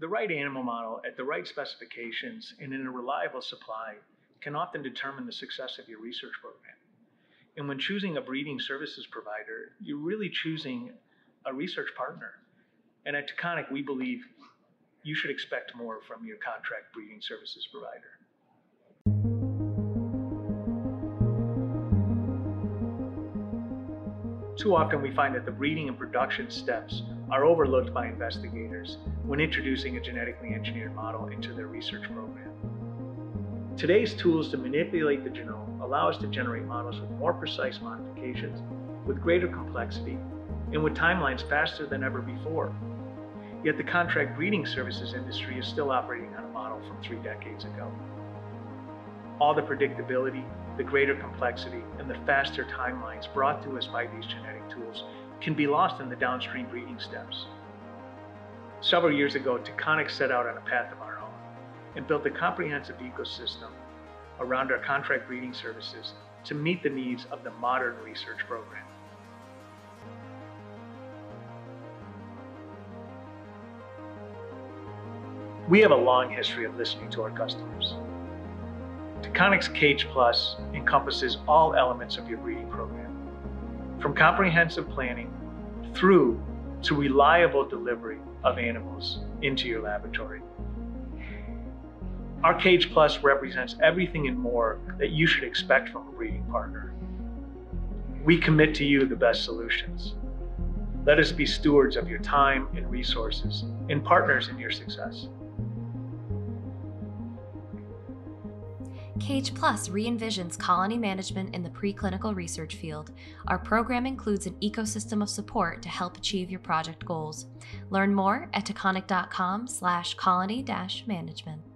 The right animal model at the right specifications and in a reliable supply can often determine the success of your research program. And when choosing a breeding services provider, you're really choosing a research partner. And at Taconic, we believe you should expect more from your contract breeding services provider. Too often we find that the breeding and production steps are overlooked by investigators when introducing a genetically engineered model into their research program. Today's tools to manipulate the genome allow us to generate models with more precise modifications, with greater complexity, and with timelines faster than ever before. Yet the contract breeding services industry is still operating on a model from three decades ago. All the predictability, the greater complexity, and the faster timelines brought to us by these genetic tools can be lost in the downstream breeding steps. Several years ago, Taconic set out on a path of our own and built a comprehensive ecosystem around our contract breeding services to meet the needs of the modern research program. We have a long history of listening to our customers. Taconic's Cage Plus encompasses all elements of your breeding program, from comprehensive planning through to reliable delivery of animals into your laboratory. Our Cage Plus represents everything and more that you should expect from a breeding partner. We commit to you the best solutions. Let us be stewards of your time and resources and partners in your success. Cage Plus re envisions colony management in the preclinical research field. Our program includes an ecosystem of support to help achieve your project goals. Learn more at taconic.com slash colony management.